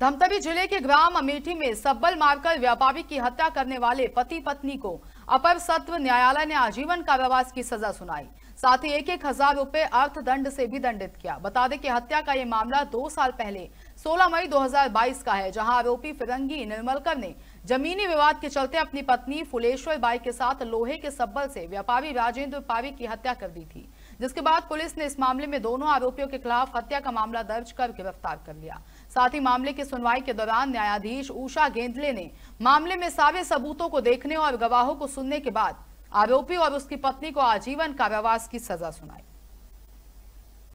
धमतरी ज़िले के ग्राम अमेठी में सब्बल मारकर व्यापारी की हत्या करने वाले पति पत्नी को अपर सत्व न्यायालय ने आजीवन कारावास की सजा सुनाई। साथ ही एक एक हज़ार रुपए अर्थदंड से भी दंडित किया। बता दें कि हत्या का ये मामला दो साल पहले 16 मई 2022 का है, जहाँ आरोपी फिरंगी निर्मलकर ने जमीनी विवाद के चलते अपनी पत्नी फुलेश्वर बाई के साथ लोहे के सब्बल से व्यापारी राजेंद्र पारी की हत्या कर दी थी। जिसके बाद पुलिस ने इस मामले में दोनों आरोपियों के खिलाफ हत्या का मामला दर्ज कर गिरफ़्तार कर लिया। साथ ही मामले की सुनवाई के दौरान न्यायाधीश उषा गेंदले ने मामले में सारे सबूतों को देखने और गवाहों को सुनने के बाद आरोपी और उसकी पत्नी को आजीवन कारावास की सजा सुनाई।